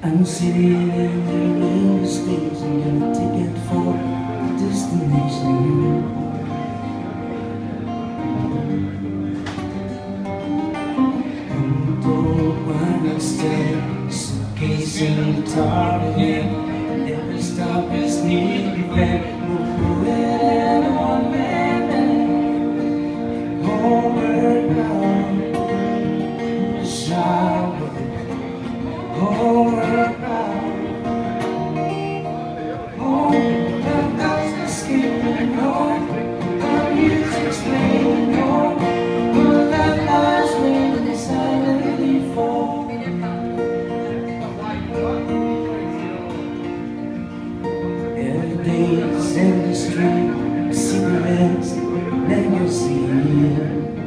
No city and no mistakes I'm gonna take it for. A destination. I'm told when I stand Suitcase and in hand Every stop is neatly planned In the street Cigarettes, legacy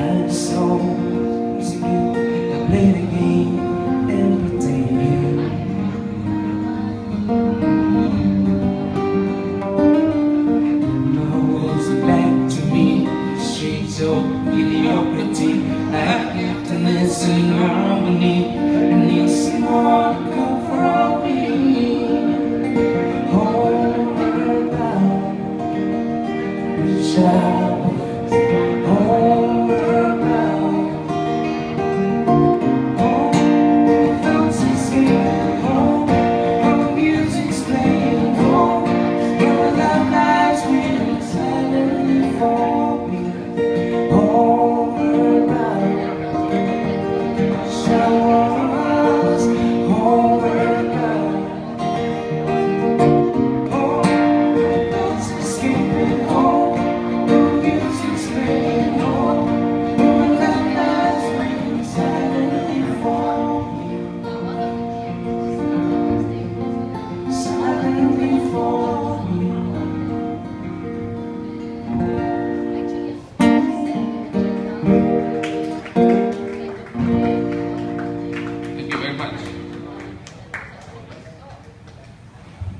I saw music I played the game and pretend Now it's back to me Shades of mediocrity Happiness and harmony I need someone to comfort me Homeward bound Wish I